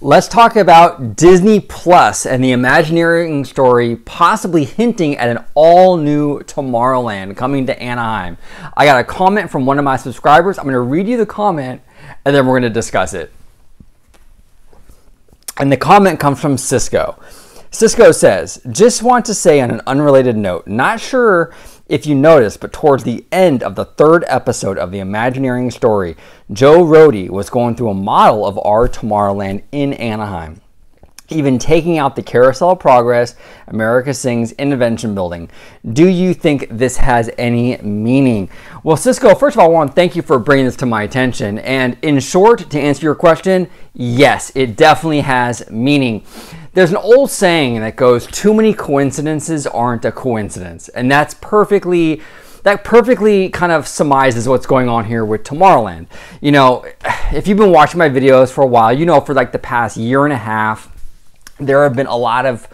Let's talk about Disney Plus and the Imagineering story possibly hinting at an all new Tomorrowland coming to Anaheim. I got a comment from one of my subscribers. I'm going to read you the comment and then we're going to discuss it. And the comment comes from Cisco. Cisco says, just want to say on an unrelated note, not sure if you noticed, but towards the end of the third episode of the Imagineering story, Joe Rohde was going through a model of our Tomorrowland in Anaheim even taking out the Carousel of Progress, America Sings Invention Building. Do you think this has any meaning? Well, Cisco, first of all, I want to thank you for bringing this to my attention. And in short, to answer your question, yes, it definitely has meaning. There's an old saying that goes, too many coincidences aren't a coincidence. And that's perfectly that perfectly kind of surmises what's going on here with Tomorrowland. You know, if you've been watching my videos for a while, you know for like the past year and a half, there have been a lot of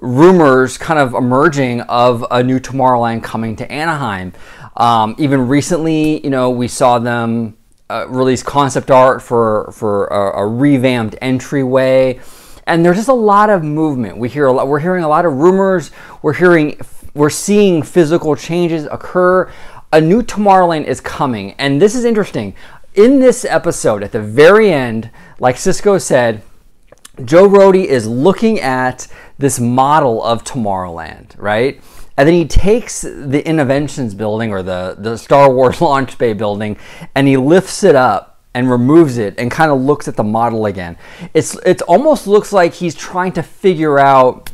rumors kind of emerging of a new Tomorrowland coming to Anaheim. Um, even recently, you know, we saw them uh, release concept art for for a, a revamped entryway and there's just a lot of movement. We hear a lot, we're hearing a lot of rumors. We're hearing we're seeing physical changes occur. A new Tomorrowland is coming, and this is interesting. In this episode, at the very end, like Cisco said, Joe Rohde is looking at this model of Tomorrowland, right? And then he takes the Innoventions building or the, the Star Wars Launch Bay building and he lifts it up and removes it and kind of looks at the model again. It's it almost looks like he's trying to figure out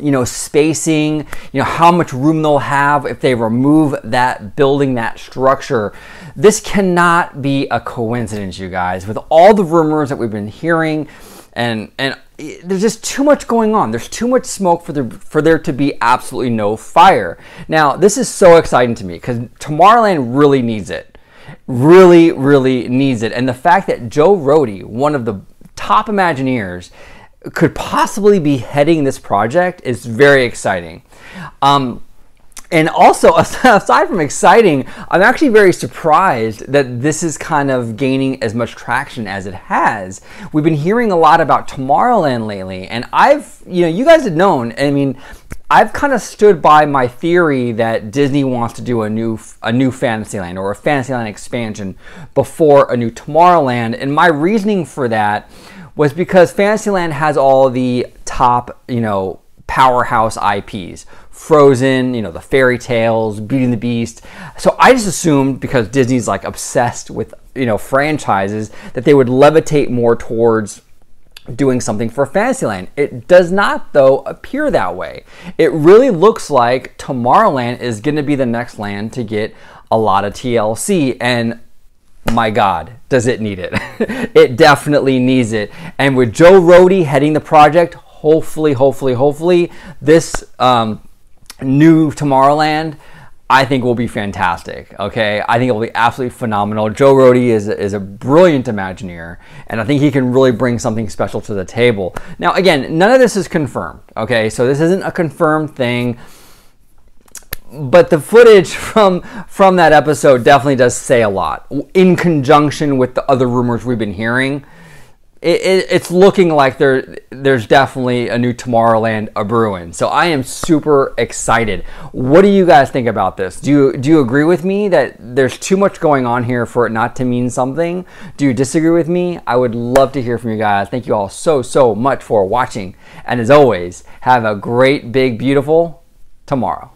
you know spacing, you know how much room they'll have if they remove that building, that structure. This cannot be a coincidence, you guys. With all the rumors that we've been hearing and and there's just too much going on. There's too much smoke for there for there to be absolutely no fire. Now, this is so exciting to me because Tomorrowland really needs it really, really needs it. And the fact that Joe Rohde, one of the top Imagineers, could possibly be heading this project is very exciting. Um, and also, aside from exciting, I'm actually very surprised that this is kind of gaining as much traction as it has. We've been hearing a lot about Tomorrowland lately, and I've, you know, you guys had known, I mean, I've kind of stood by my theory that Disney wants to do a new a new Fantasyland or a Fantasyland expansion before a new Tomorrowland, and my reasoning for that was because Fantasyland has all the top, you know, powerhouse IPs. Frozen, you know, the fairy tales, Beauty and the Beast. So I just assumed because Disney's like obsessed with, you know, franchises that they would levitate more towards doing something for Fantasyland. It does not, though, appear that way. It really looks like Tomorrowland is going to be the next land to get a lot of TLC, and my God, does it need it? it definitely needs it. And with Joe Rohde heading the project, hopefully, hopefully, hopefully, this um, new Tomorrowland I think will be fantastic. Okay, I think it will be absolutely phenomenal. Joe Rohde is is a brilliant Imagineer, and I think he can really bring something special to the table. Now, again, none of this is confirmed. Okay, so this isn't a confirmed thing, but the footage from from that episode definitely does say a lot. In conjunction with the other rumors we've been hearing, it, it, it's looking like there there's definitely a new Tomorrowland a brewing. So I am super excited. What do you guys think about this? Do you do you agree with me that there's too much going on here for it not to mean something? Do you disagree with me? I would love to hear from you guys. Thank you all so so much for watching. And as always, have a great big beautiful tomorrow.